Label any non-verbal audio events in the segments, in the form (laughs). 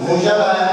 Můžeme.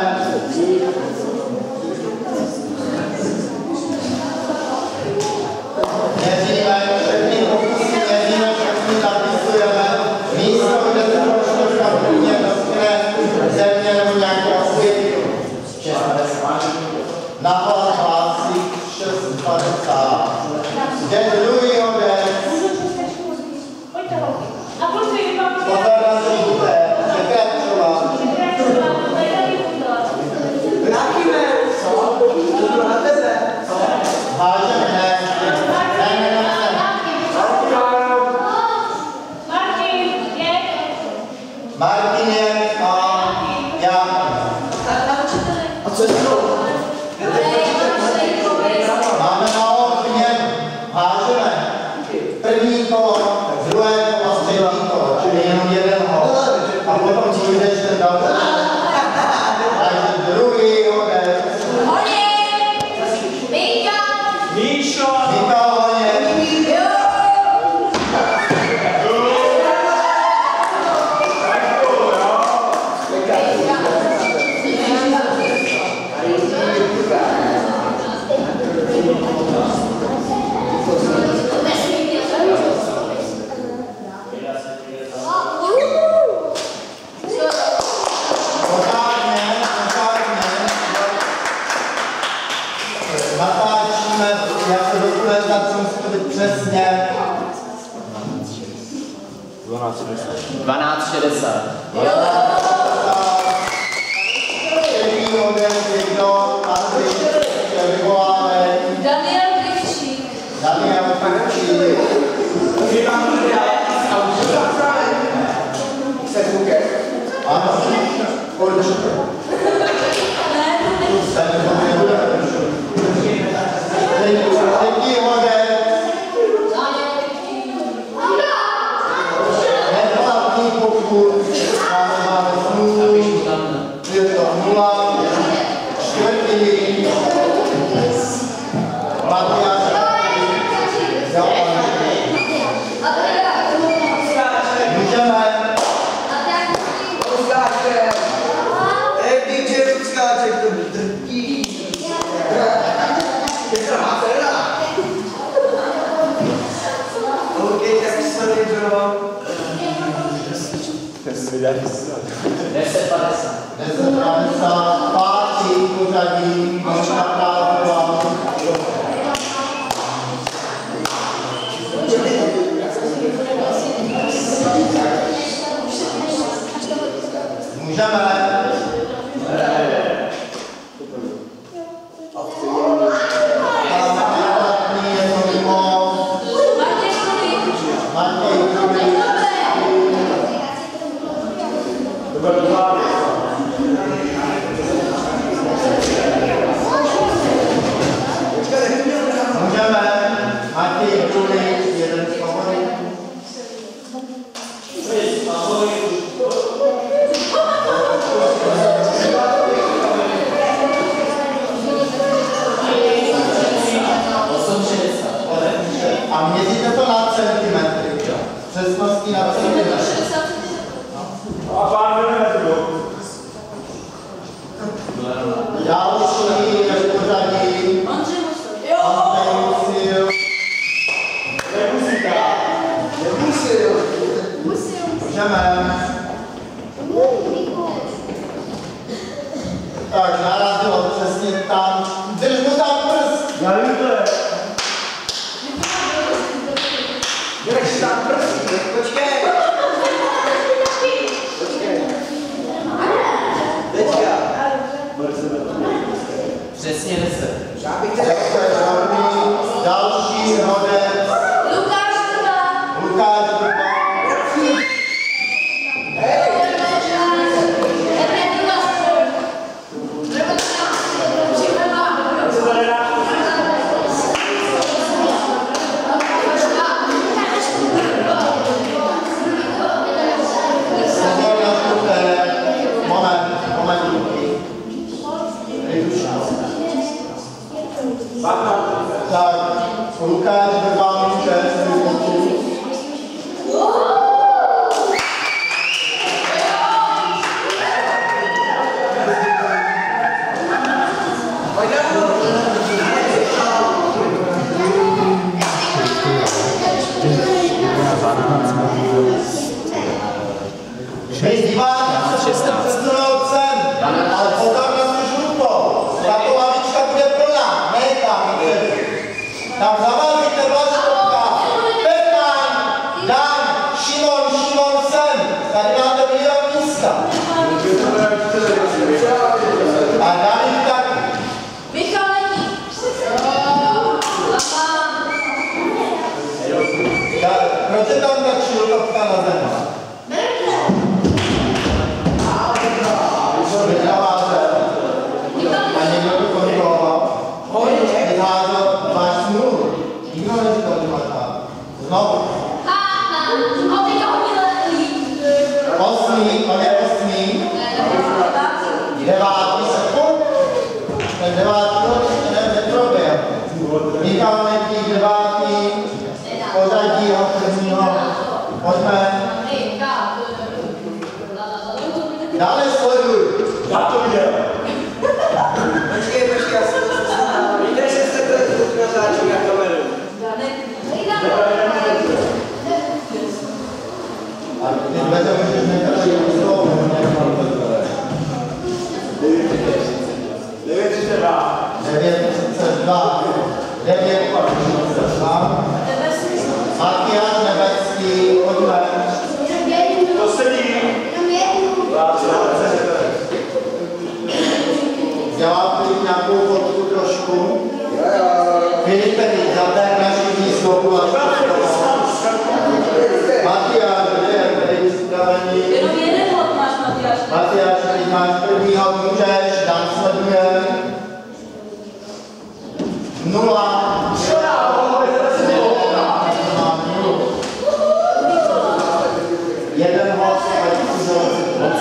God.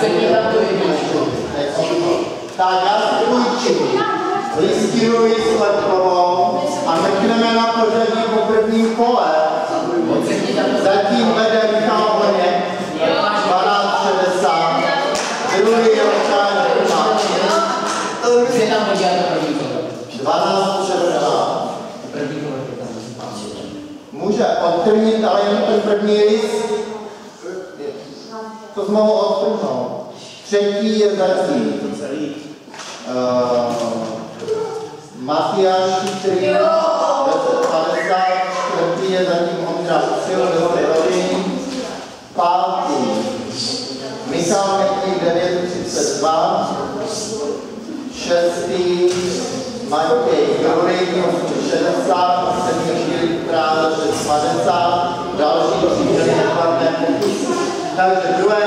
předmětem to jedničku, tak já si půjčím listínový s a mrkneme na pořadí po prvním kole. Zatím vede Michal Honěk, 1260, druhý Jelčan Hrmák. 1260. Může odtrhnit, ale jen ten první list. To znovu odtrhnout. Třetí je zatím uh, eh, Matyáš, který je čtvrtý je zatím Ondra Přil, jeho pátý. Michal Mekník 932, šestý. Matěj Jurin 860, sedmý Žilik Práda 650, další příklad Takže druhé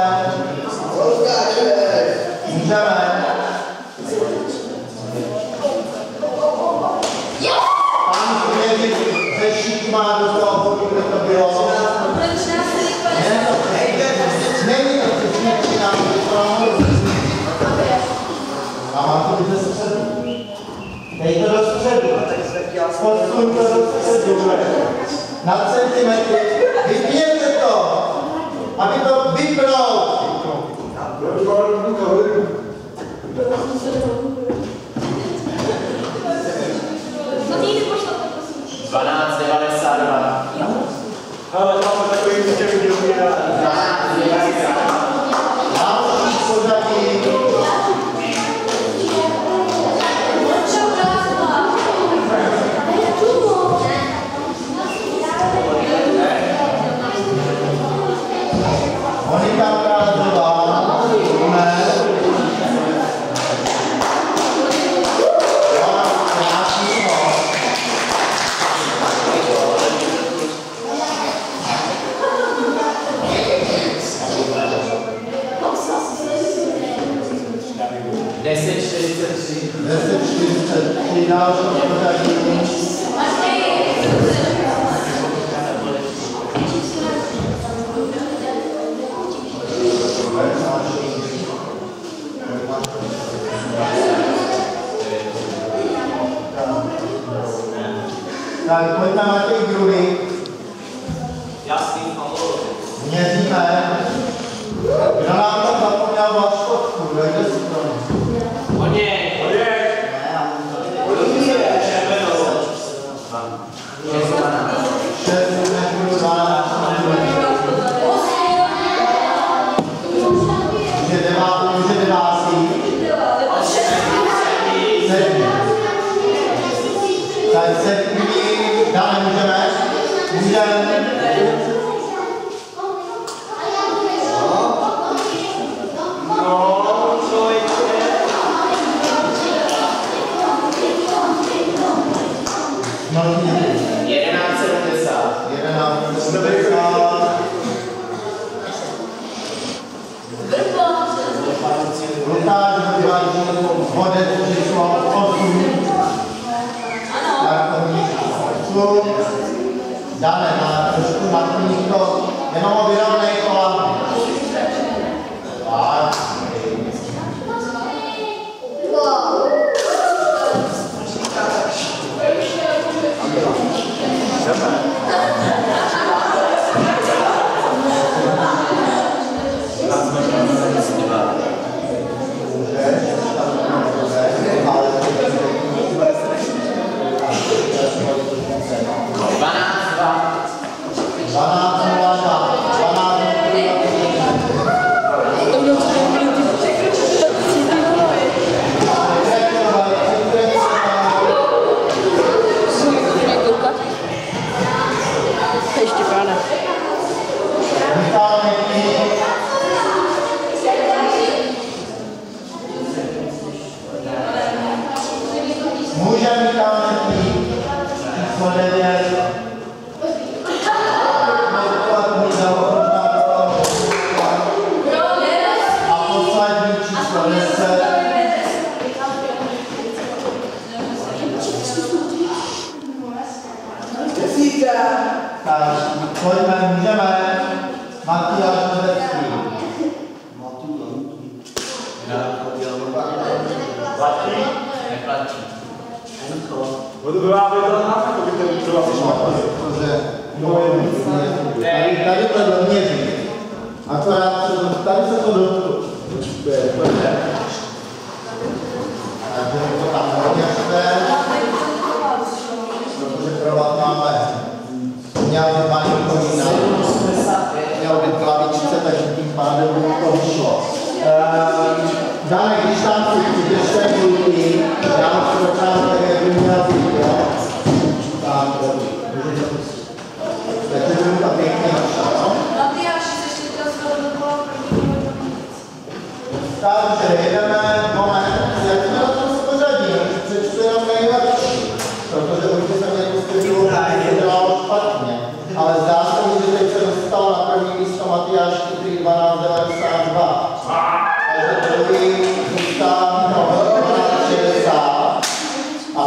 hodíte se předu. Dejte do středu. Posuňte do středu. Na centimetry. Vypněte to, aby to vypnout. Dvanáct, devadesát. ぐらいです。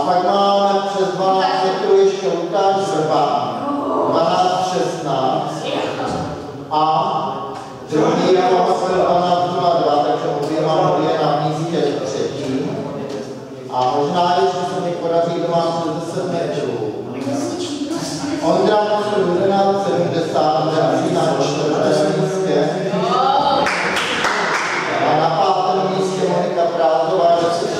pak máme přes 12 sektorů ještě Lukáš Srba, 12 16 a druhý Jaroslav 12 22, takže obě mám obě na místě třetí. A možná ještě se mi podaří, kdo má 40 metrů. Ondra má 11 70, takže asi na čtvrtém místě. A na pátém místě Monika Prázová, že se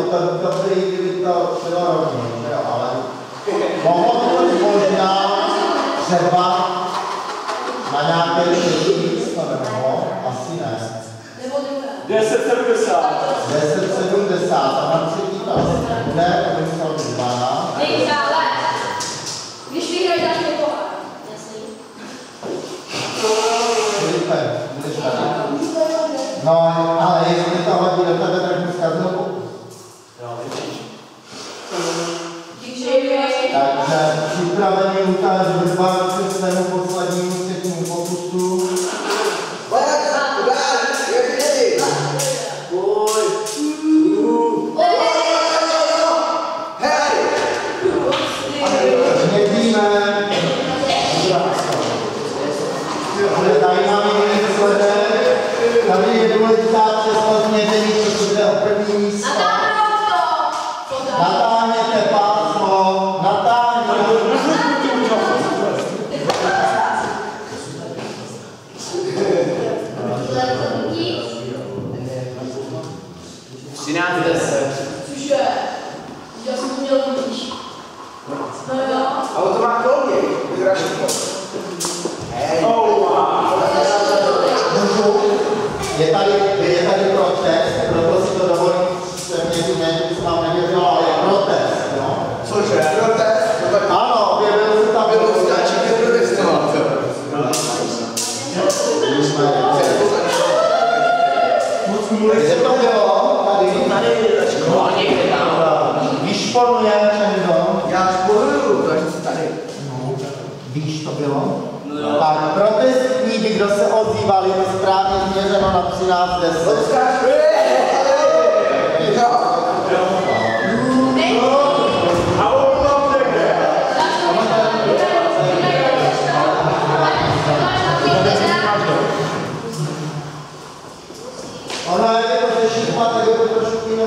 aby ta dobře jivita byla rovně, že ale mohlo by to být možná třeba na nějaké šestí místo, nebo? No, asi ne. 1070. 1070 a na třetí tam bude Она это защитмата, говорит, что ты не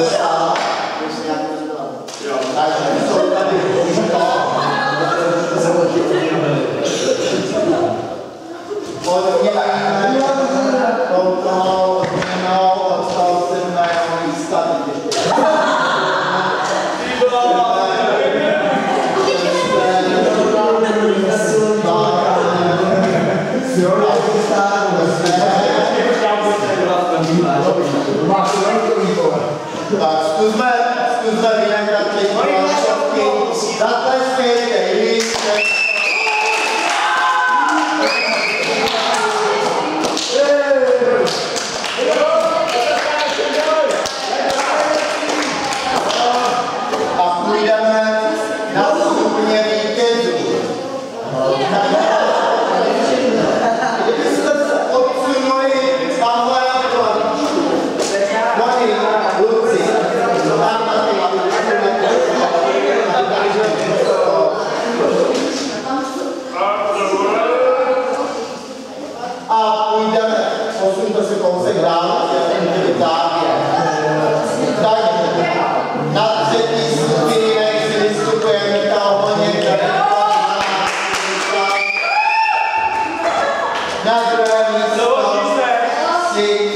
Yeah. (laughs) na druhé místo si